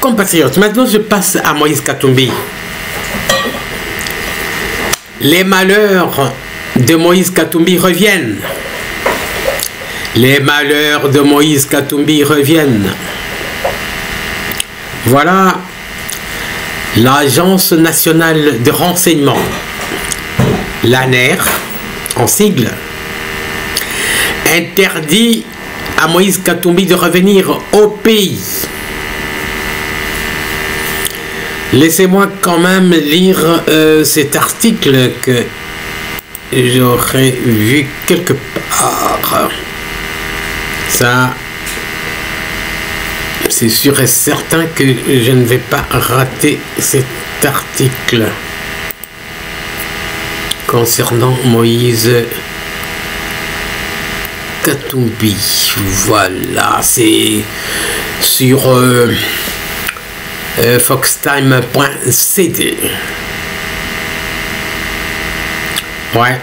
compatriotes, maintenant je passe à Moïse Katumbi. Les malheurs de Moïse Katumbi reviennent. Les malheurs de Moïse Katumbi reviennent. Voilà l'Agence nationale de renseignement, l'ANER, en sigle, interdit à Moïse Katumbi de revenir au pays. Laissez-moi quand même lire euh, cet article que j'aurais vu quelque part. Ça, c'est sûr et certain que je ne vais pas rater cet article concernant Moïse Katumbi. Voilà, c'est sur euh, foxtime.cd. Ouais.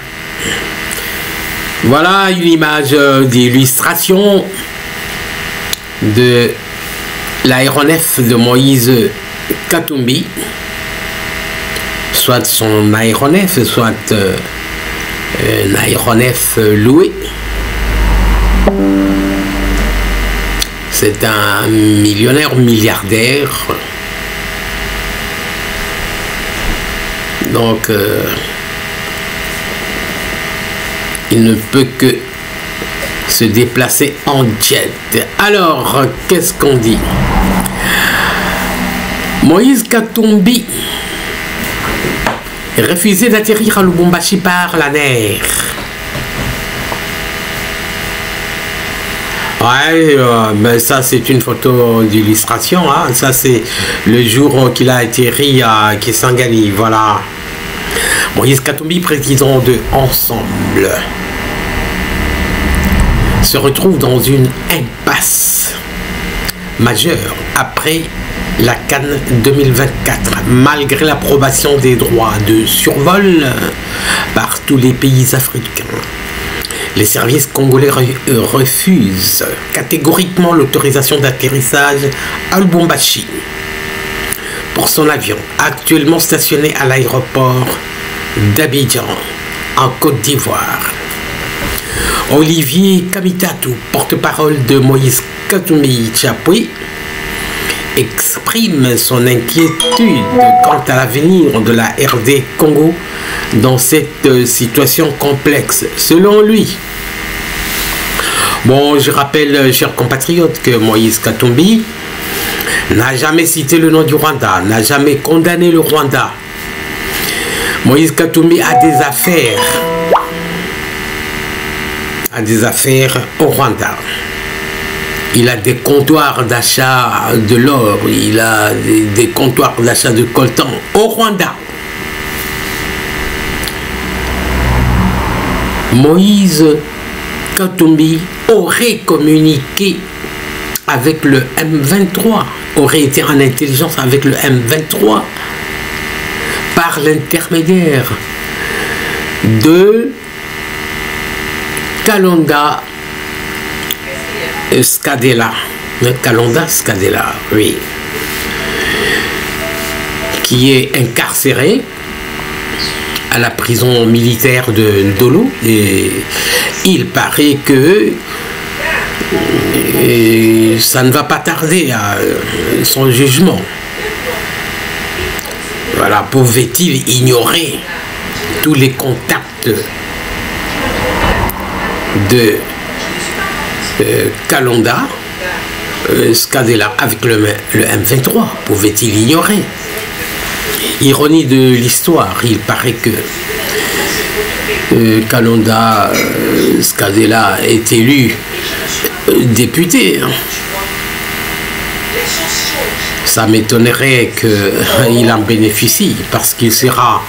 Voilà une image euh, d'illustration de l'aéronef de Moïse Katumbi, soit son aéronef, soit un aéronef loué. C'est un millionnaire milliardaire. Donc, euh, il ne peut que se déplacer en jet. Alors, qu'est-ce qu'on dit? Moïse Katumbi refusé d'atterrir à Lubumbashi par la mer. Ouais, euh, mais ça c'est une photo d'illustration. Hein. Ça c'est le jour qu'il a atterri à Kisangani. Voilà. Moïse Katumbi, président de Ensemble, se retrouve dans une impasse majeure après la Cannes 2024, malgré l'approbation des droits de survol par tous les pays africains. Les services congolais refusent catégoriquement l'autorisation d'atterrissage à Lubumbashi pour son avion, actuellement stationné à l'aéroport d'Abidjan, en Côte d'Ivoire. Olivier Kamitatou, porte-parole de Moïse Katumbi Chapui, exprime son inquiétude quant à l'avenir de la RD Congo dans cette situation complexe. Selon lui, bon, je rappelle, chers compatriotes, que Moïse Katumbi n'a jamais cité le nom du Rwanda, n'a jamais condamné le Rwanda. Moïse Katumbi a des affaires, a des affaires au Rwanda. Il a des comptoirs d'achat de l'or, il a des, des comptoirs d'achat de coltan au Rwanda. Moïse Katumbi aurait communiqué avec le M23, aurait été en intelligence avec le M23 par l'intermédiaire de Kalonda Scadella. Kalonda Scadella, oui. Qui est incarcéré à la prison militaire de Ndolo. Et il paraît que et ça ne va pas tarder à son jugement. Voilà, pouvait-il ignorer tous les contacts de euh, euh, Scadella avec le, le M23 Pouvait-il ignorer? Ironie de l'histoire, il paraît que euh, euh, Scadella est élu député. Hein. Ça m'étonnerait qu'il en bénéficie parce qu'il sera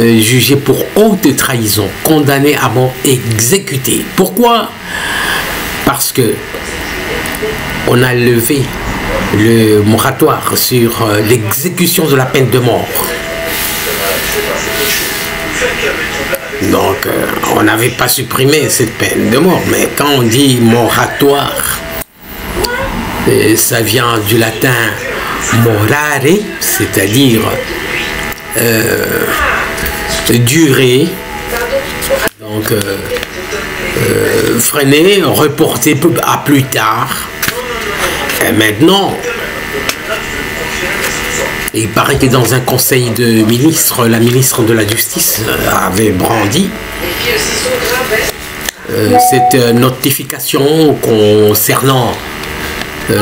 euh, jugé pour haute trahison, condamné à mort, exécuté. Pourquoi? Parce que on a levé le moratoire sur euh, l'exécution de la peine de mort. Donc, euh, on n'avait pas supprimé cette peine de mort, mais quand on dit moratoire, ça vient du latin morare, c'est-à-dire euh, durer, donc euh, euh, freiner, reporter à plus tard. Et maintenant, il paraît que dans un conseil de ministres, la ministre de la Justice avait brandi cette notification concernant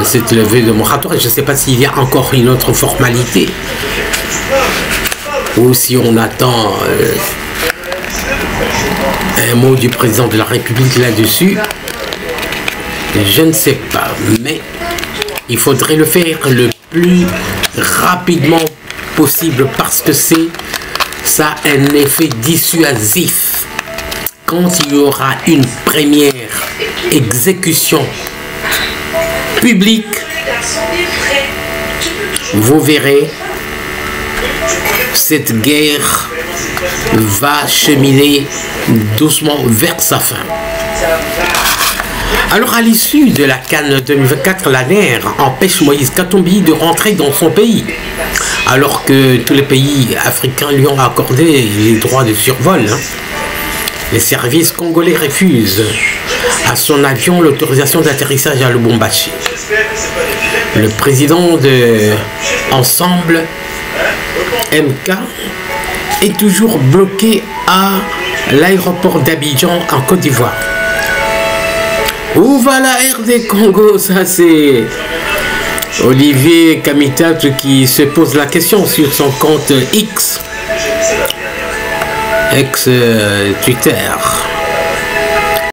cette levée de moratoire. Je ne sais pas s'il y a encore une autre formalité ou si on attend euh, un mot du président de la République là-dessus, je ne sais pas, mais il faudrait le faire le plus rapidement possible parce que c'est ça a un effet dissuasif. Quand il y aura une première exécution publique, vous verrez cette guerre va cheminer doucement vers sa fin. Alors à l'issue de la Cannes 2024, la NER empêche Moïse Katumbi de rentrer dans son pays, alors que tous les pays africains lui ont accordé les droits de survol. Hein. Les services congolais refusent à son avion l'autorisation d'atterrissage à Lubumbashi. Le président de Ensemble MK est toujours bloqué à l'aéroport d'Abidjan en Côte d'Ivoire. Où va la RD Congo? Ça c'est Olivier Kamitat qui se pose la question sur son compte X, ex-Twitter.